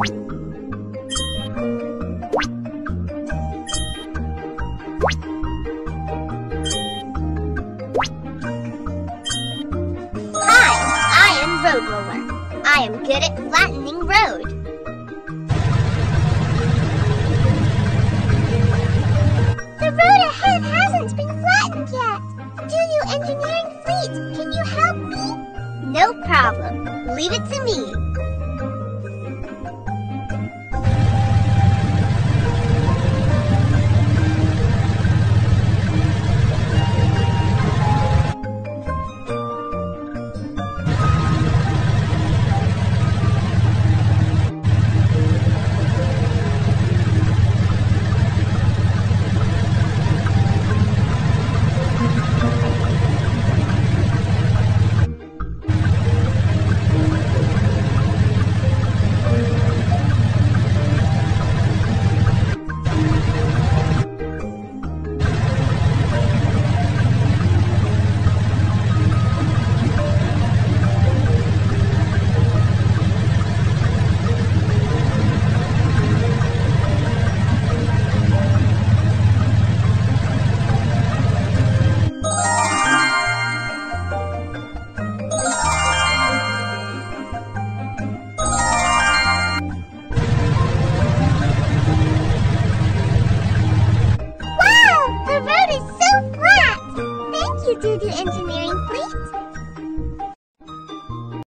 I am good at flattening road. The road ahead hasn't been flattened yet. Do you, engineering fleet, can you help me? No problem. Leave it to me. due to engineering fleet?